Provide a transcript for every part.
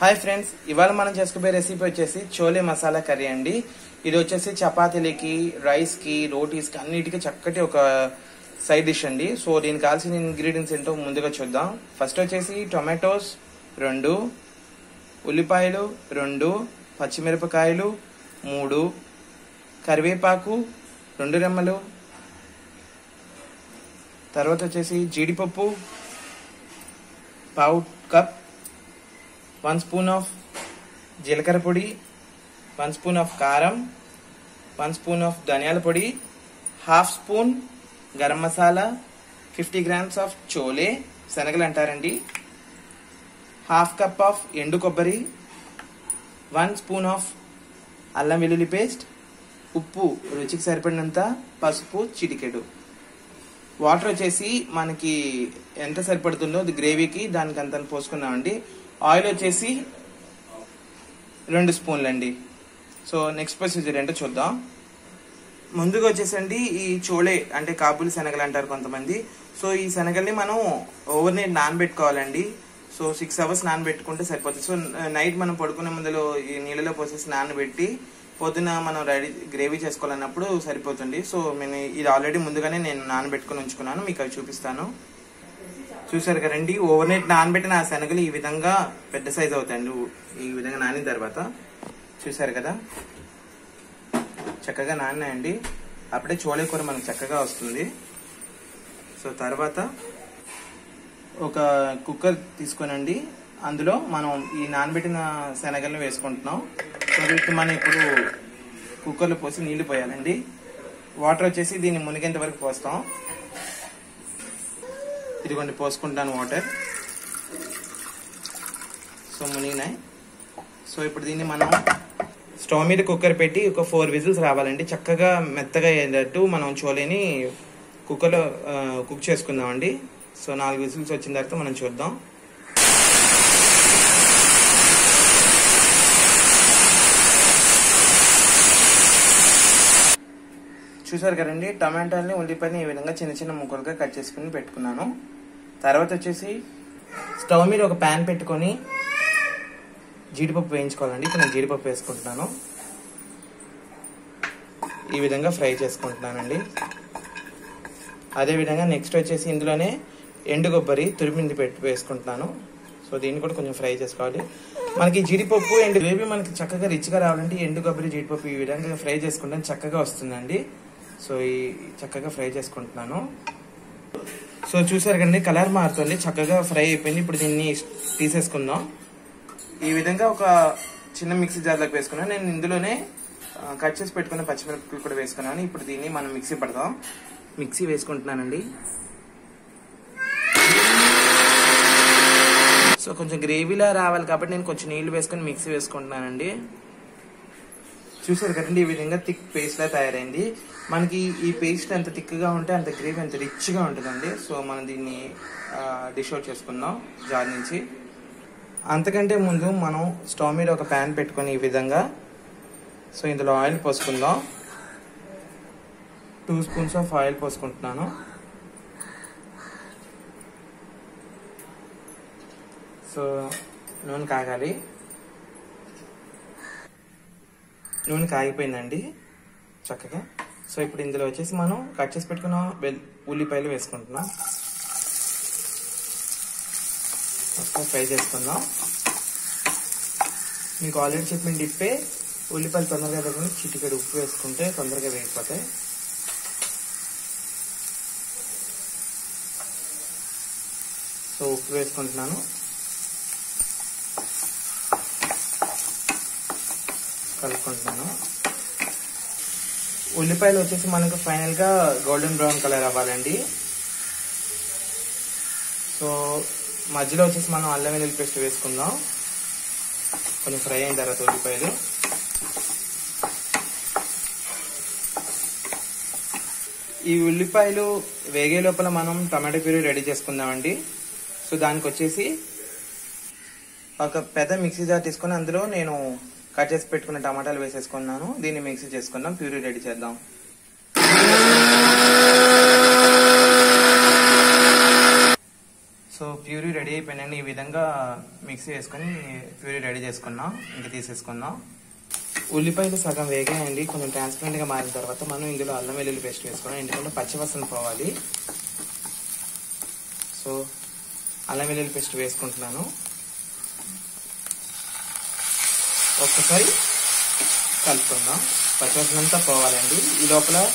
Hi friends ఇవాళ మనం చేసుకోబోయే రెసిపీ వచ్చేసి చోలే మసాలా కర్రీ అండి. ఇది వచ్చేసి చపాతీలకి రైస్కి రోటీస్కి అన్నిటికీ చక్కటి ఒక సైడ్ డిష్ అండి. సో దీనికి కావాల్సిన ఇంగ్రీడియంట్స్ ఏంటో ముందుగా చూద్దాం. ఫస్ట్ వచ్చేసి టొమాటోస్ రెండు ఉల్లిపాయలు రెండు పచ్చిమిరపకాయలు మూడు కరివేపాకు రెండు రెమ్మలు తర్వాత వచ్చేసి జీడిపప్పు పావు కప్ వన్ స్పూన్ ఆఫ్ జీలకర్ర పొడి వన్ స్పూన్ ఆఫ్ కారం వన్ స్పూన్ ఆఫ్ ధనియాల పొడి half spoon garam masala fifty grams of chole శనగలు అంటారండి. హాఫ్ కప్ ఆఫ్ ఎండు కొబ్బరి వన్ స్పూన్ ఆఫ్ అల్లం వెల్లుల్లి పేస్ట్ ఉప్పు రుచికి సరిపడినంత పసుపు చిటికెడు. వాటర్ వచ్చేసి మనకి ఎంత సరిపడుతుందో అది గ్రేవీకి దానికి అంత పోసుకున్నామండి. ఆయిల్ వచ్చేసి రెండు స్పూన్లు అండి సో నెక్స్ట్ ప్రొసీజర్ ఏంటో చూద్దాం. ముందుగా వచ్చేసండి ఈ చోళే అంటే కాబూలి శనగలు అంటారు కొంతమంది. సో ఈ శనగల్ని మనం ఓవర్ నైట్ నానబెట్టుకోవాలండి. సో సిక్స్ అవర్స్ నానబెట్టుకుంటే సరిపోతుంది. సో నైట్ మనం పడుకునే ముందులో ఈ నీళ్ళలో పోసేసి నానబెట్టి పొద్దున మనం రెడీ గ్రేవీ చేసుకోవాలన్నప్పుడు సరిపోతుంది. సో నేను ఇది ఆల్రెడీ ముందుగానే నేను నానబెట్టుకుని ఉంచుకున్నాను. మీకు అవి చూపిస్తాను. చూసారు కదండి. ఓవర్ నైట్ నానబెట్టిన ఆ శనగలు ఈ విధంగా పెద్ద సైజ్ అవుతాయండి. ఈ విధంగా నానిన తర్వాత చూసారు కదా? చక్కగా నానినాయండి. అప్పుడే చోళే కూర మనకు చక్కగా వస్తుంది. సో తర్వాత ఒక కుక్కర్ తీసుకోనండి. అందులో మనం ఈ నానబెట్టిన శనగలను వేసుకుంటున్నాం. సో వీటిని మనం ఇప్పుడు కుక్కర్లో పోసి నీళ్ళు పోయాలండి. వాటర్ వచ్చేసి దీన్ని మునిగేంత వరకు పోస్తాం. ఇదిగోండి పోసుకుంటాను వాటర్ సో మునిగినాయి. సో ఇప్పుడు దీన్ని మనం స్టవ్ మీద కుక్కర్ పెట్టి ఒక ఫోర్ విజిల్స్ రావాలండి. చక్కగా మెత్తగా అయ్యేటట్టు మనం చోలేని కుక్కర్లో కుక్ చేసుకుందామండి. సో నాలుగు విజిల్స్ వచ్చిన తర్వాత మనం చూద్దాం. చూసారు కదండి టమాటాలని ఉల్లిపాయని ఈ విధంగా చిన్న చిన్న ముక్కలుగా కట్ చేసుకుని పెట్టుకున్నాను. తర్వాత వచ్చేసి స్టవ్ మీద ఒక ప్యాన్ పెట్టుకొని జీడిపప్పు వేయించుకోవాలండి. ఇప్పుడు నేను జీడిపప్పు వేసుకుంటున్నాను. ఈ విధంగా ఫ్రై చేసుకుంటున్నానండి. అదేవిధంగా నెక్స్ట్ వచ్చేసి ఇందులోనే ఎండు కొబ్బరి తురిమింది పెట్టి వేసుకుంటున్నాను. సో దీన్ని కూడా కొంచెం ఫ్రై చేసుకోవాలి. మనకి జీడిపప్పు ఎండు గ్రేవీ మనకి చక్కగా రిచ్గా రావాలంటే ఎండు కొబ్బరి జీడిపప్పు ఈ విధంగా ఫ్రై చేసుకుంటే చక్కగా వస్తుందండి. సో ఈ చక్కగా ఫ్రై చేసుకుంటున్నాను. సో చూసారు కండి కలర్ మారుతుంది చక్కగా ఫ్రై అయిపోయింది. ఇప్పుడు దీన్ని తీసేసుకుందాం. ఈ విధంగా ఒక చిన్న మిక్సీ జార్లోకి వేసుకున్నాను. నేను ఇందులోనే కట్ చేసి పెట్టుకున్న పచ్చిమిరపకాయలు కూడా వేసుకున్నాను. ఇప్పుడు దీన్ని మనం మిక్సీ పడదాం. మిక్సీ వేసుకుంటున్నానండి. సో కొంచెం గ్రేవీలా రావాలి కాబట్టి నేను కొంచెం నీళ్ళు వేసుకొని మిక్సీ వేసుకుంటున్నానండి. చూసారు కదండి ఈ విధంగా థిక్ పేస్ట్ లా తయారైంది. మనకి ఈ పేస్ట్ ఎంత థిక్గా ఉంటే అంత గ్రేవీ ఎంత రిచ్గా ఉంటుందండి. సో మనం దీన్ని డిష్ అవుట్ చేసుకుందాం జార్ నుంచి. అంతకంటే ముందు మనం స్టవ్ మీద ఒక ప్యాన్ పెట్టుకొని ఈ విధంగా సో ఇందులో ఆయిల్ పోసుకుందాం. టూ స్పూన్స్ ఆఫ్ ఆయిల్ పోసుకుంటున్నాను. సో నూనె కాగాలి. నూనె కాగిపోయిందండి చక్కగా. సో ఇప్పుడు ఇందులో వచ్చేసి మనం కట్ చేసి పెట్టుకున్న ఉల్లిపాయలు వేసుకుంటున్నాం. ఫ్రై చేసుకుందాం. మీకు ఆల్రెడీ చెప్పిన డిప్పే ఉల్లిపాయలు తొందరగా వేసుకుని చిటికెడు ఉప్పు వేసుకుంటే తొందరగా వేగిపోతాయి. సో ఉప్పు వేసుకుంటున్నాను. కలుపుకుంటున్నాను. ఉల్లిపాయలు వచ్చేసి మనకు ఫైనల్గా గోల్డెన్ బ్రౌన్ కలర్ అవ్వాలండి. సో మధ్యలో వచ్చేసి మనం అల్లం వెల్లుల్లి పేస్ట్ వేసుకుందాం. కొంచెం ఫ్రై అయిన తర్వాత ఉల్లిపాయలు. ఈ ఉల్లిపాయలు వేగే లోపల మనం టమాటో ప్యూరీ రెడీ చేసుకుందామండి. సో దానికి వచ్చేసి ఒక పెద్ద మిక్సీ జార్ తీసుకొని అందులో నేను కట్ చేసి పెట్టుకున్న టమాటాలు వేసేసుకున్నాను. దీన్ని మిక్సీ చేసుకుందాం. ప్యూరీ రెడీ చేద్దాం. సో ప్యూరీ రెడీ అయిపోయినాయండి ఈ విధంగా మిక్సీ వేసుకొని ప్యూరీ రెడీ చేసుకున్నాం. ఇంకా తీసేసుకుందాం. ఉల్లిపాయలు సగం వేగాయండి. కొంచెం ట్రాన్స్పరెంట్గా మారిన తర్వాత మనం ఇందులో అల్లం వెల్లుల్లి పేస్ట్ వేసుకున్నాం ఎందుకంటే పచ్చివసన పోవాలి. సో అల్లం వెల్లుల్లి పేస్ట్ వేసుకుంటున్నాను. ఒక్కసారి కలుపుకుందాం. పచ్చివాసన అంతా పోవాలండి. ఈ లోపల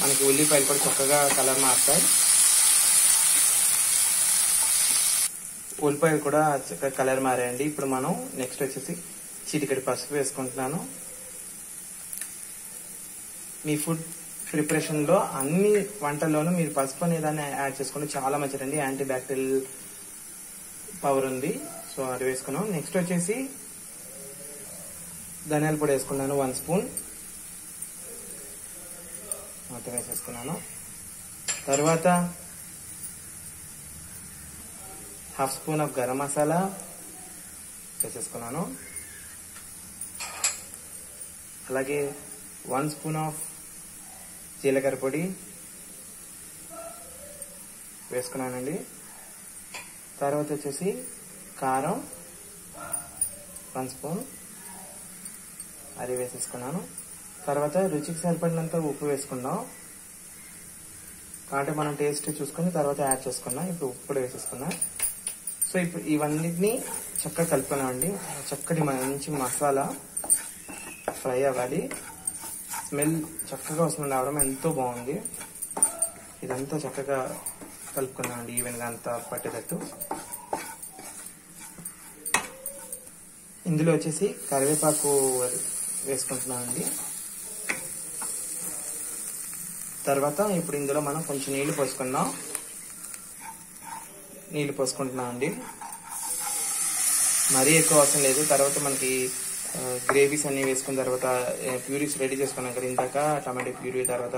మనకి ఉల్లిపాయలు కూడా చక్కగా కలర్ మారుతాయి. ఉల్లిపాయలు కూడా చక్కగా కలర్ మారాయండి. ఇప్పుడు మనం నెక్స్ట్ వచ్చేసి చిటికెడు పసుపు వేసుకుంటున్నాను. మీ ఫుడ్ ప్రిపరేషన్లో అన్ని వంటల్లోనూ మీరు పసుపు అనే దాన్ని యాడ్ చేసుకుంటే చాలా మంచిదండి. యాంటీ బ్యాక్టీరియల్ పవర్ ఉంది. సో అది వేసుకున్నాం. నెక్స్ట్ వచ్చేసి ధనియాల పొడి వేసుకున్నాను వన్ స్పూన్. మొత్తం వేసేసుకున్నాను. తర్వాత half spoon of garam masala వేసేసుకున్నాను. అలాగే వన్ స్పూన్ ఆఫ్ జీలకర్ర పొడి వేసుకున్నానండి. తర్వాత వచ్చేసి కారం వన్ స్పూన్. అది వేసేసుకున్నాను. తర్వాత రుచికి సరిపడినంత ఉప్పు వేసుకుందాం. కాబట్టి మనం టేస్ట్ చూసుకుని తర్వాత యాడ్ చేసుకున్నాం. ఇప్పుడు ఉప్పు కూడా వేసేసుకున్నాం. సో ఇప్పుడు ఇవన్నిటిని చక్కగా కలుపుకున్నామండి. చక్కటి మంచి మసాలా ఫ్రై అవ్వాలి. స్మెల్ చక్కగా వస్తుంది. రావడం ఎంతో బాగుంది. ఇదంతా చక్కగా కలుపుకున్నామండి. ఈవెన్గా అంతా పట్టేటట్టు. ఇందులో వచ్చేసి కరివేపాకు వేసుకుంటున్నామండి తర్వాత ఇప్పుడు ఇందులో మనం కొంచెం నీళ్ళు పోసుకుందాం. నీళ్ళు పోసుకుంటున్నాం అండి. మరీ ఎక్కువ అవసరం లేదు. తర్వాత మనకి గ్రేవీస్ అన్ని వేసుకున్న తర్వాత ప్యూరీస్ రెడీ చేసుకున్నాం కదా ఇందాక టమాటో ప్యూరీ తర్వాత.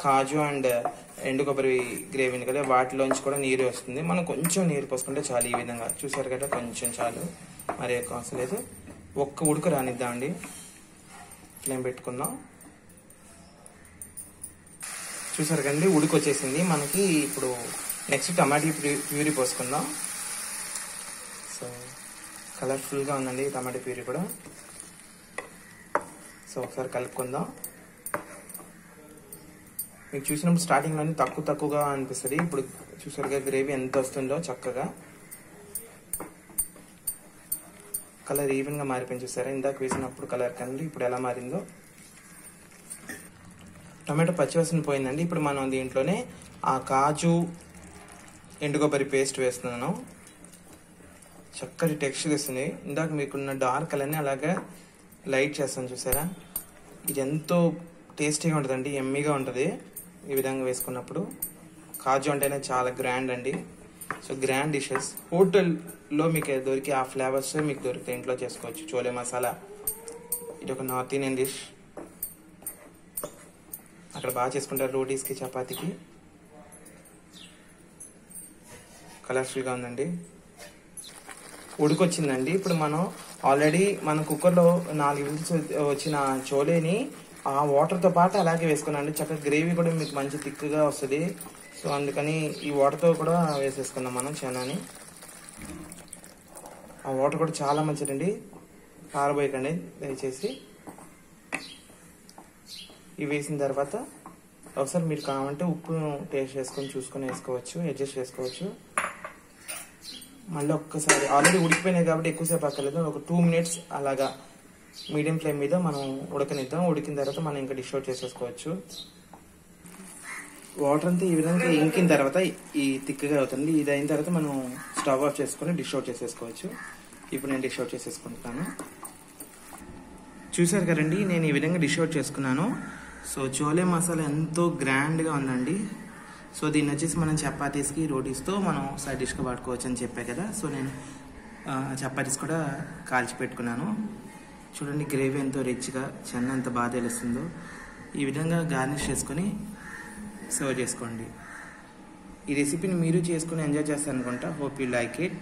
కాజు అండ్ ఎండు కొబ్బరి గ్రేవీని కదా వాటిలోంచి కూడా నీరు వస్తుంది. మనం కొంచెం నీరు పోసుకుంటే చాలు ఈ విధంగా. చూసారు కదా కొంచెం చాలు. మరి ఎక్కువ అవసరం లేదు. ఒక్క ఉడుకు రానిద్దామండి ఫ్లేమ్ పెట్టుకుందాం చూసారు కండి ఉడికి వచ్చేసింది మనకి ఇప్పుడు నెక్స్ట్ టమాటీ ప్యూరీ పోసుకుందాం. సో కలర్ఫుల్గా ఉందండి టమాటా ప్యూరీ కూడా. సో ఒకసారి కలుపుకుందాం. మీకు చూసినప్పుడు స్టార్టింగ్లోనే తక్కువ తక్కువగా అనిపిస్తుంది. ఇప్పుడు చూసారుగా గ్రేవీ ఎంత వస్తుందో చక్కగా. కలర్ ఈవెన్గా మారిపోయింది చూసారా? ఇందాక వేసినప్పుడు కలర్ కండి ఇప్పుడు ఎలా మారిందో. టమాటో పచ్చివాసన పోయిందండి. ఇప్పుడు మనం దీంట్లోనే ఆ కాజు ఎండు కొబ్బరి పేస్ట్ వేస్తున్నాను. చక్కటి టెక్స్చర్ ఇస్తుంది ఇందాక మీకున్న డార్క్ కలర్ని అలాగే లైట్ చేస్తాను చూసారా? ఇది ఎంతో టేస్టీగా ఉంటుందండి ఎమ్మీగా ఉంటుంది ఈ విధంగా వేసుకున్నప్పుడు. కాజు అంటేనే చాలా గ్రాండ్ అండి. సో గ్రాండ్ డిషెస్ హోటల్లో మీకు దొరికే ఆ ఫ్లేవర్స్ మీకు దొరికితే ఇంట్లో చేసుకోవచ్చు. చోలే మసాలా ఇది ఒక నార్త్ ఇండియన్ డిష్ అక్కడ బాగా చేసుకుంటారు రోటీస్కి చపాతీకి. కలర్ఫుల్గా ఉందండి. ఉడికొచ్చిందండి. ఇప్పుడు మనం ఆల్రెడీ మన కుక్కర్లో నాలుగు విజిల్స్ వచ్చిన చోలేని ఆ వాటర్తో పాటు అలాగే వేసుకున్నాండి చక్కగా గ్రేవీ కూడా మీకు మంచి థిక్గా వస్తుంది. సో అందుకని ఈ వాటర్తో కూడా వేసేసుకున్నాం మనం చనాని. ఆ వాటర్ కూడా చాలా మంచిదండి. కారబోయకండి దయచేసి. ఇవి వేసిన తర్వాత ఒకసారి మీరు కావాలంటే ఉప్పు టేస్ట్ చేసుకొని చూసుకొని వేసుకోవచ్చు అడ్జస్ట్ చేసుకోవచ్చు. మళ్ళీ ఒక్కసారి ఆల్రెడీ ఉడికిపోయినాయి కాబట్టి ఎక్కువసేపు అక్కర్లేదు ఒక టూ మినిట్స్ అలాగా మీడియం ఫ్లేమ్ మీద మనం ఉడకనిద్దాం. ఉడికిన తర్వాత మనం ఇంకా డిష్ అవుట్ చేసేసుకోవచ్చు. వాటర్ అంతా ఈ విధంగా ఇంకిన తర్వాత ఈ థిక్గా అవుతుంది. ఇది అయిన తర్వాత మనం స్టవ్ ఆఫ్ చేసుకొని డిష్ అవుట్ చేసేసుకోవచ్చు. ఇప్పుడు నేను డిష్ అవుట్ చేసేసుకుంటాను చూసారు కదండి నేను ఈ విధంగా డిష్ అవుట్ చేసుకున్నాను. సో చోలే మసాలా ఎంతో గ్రాండ్గా ఉందండి. సో దీన్ని వచ్చేసి మనం చపాతీస్కి రోటీస్తో మనం సైడ్ డిష్గా వాడుకోవచ్చు అని చెప్పా కదా. సో నేను చపాతీస్ కూడా కాల్చి పెట్టుకున్నాను. చూడండి గ్రేవీ ఎంతో రిచ్గా చెన్న ఎంత బాగా తెలుస్తుందో. ఈ విధంగా గార్నిష్ చేసుకొని సర్వ్ చేసుకోండి. ఈ రెసిపీని మీరు చేసుకుని enjoy చేస్తారనుకుంటా. Hope you like it